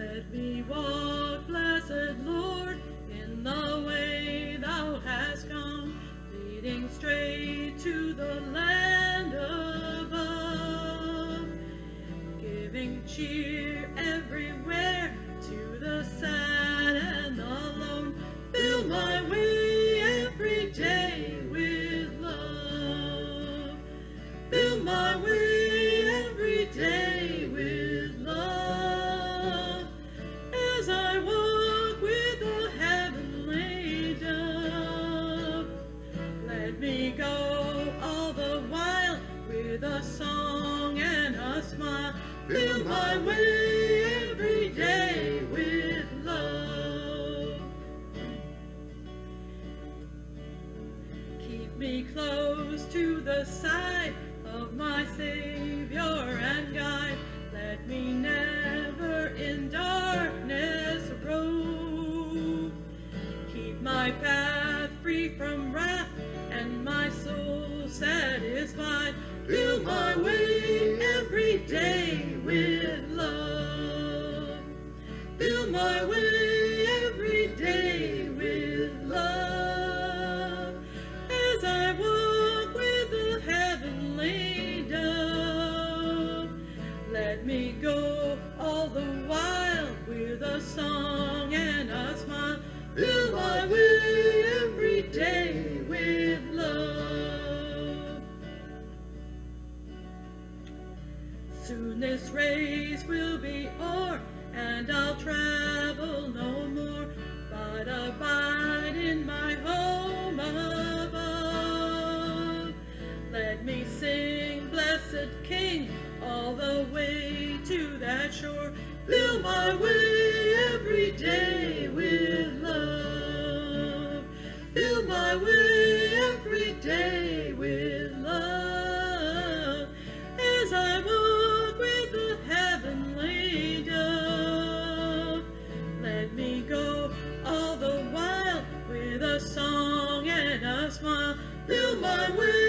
Let me walk, blessed Lord, in the way thou hast come, leading straight to the land above, giving cheer smile. Fill my way every day with love. Keep me close to the side of my Savior and guide. Let me never in darkness rove. Keep my path free from wrath and my soul satisfied. Fill my way every day with love. As I walk with the heavenly dove, let me go all the while with a song and a smile. My way every day with love. Soon this race will be o'er, and I'll travel no more, but abide in my home above. Let me sing, blessed King, all the way to that shore. Fill my way every day Fill my will.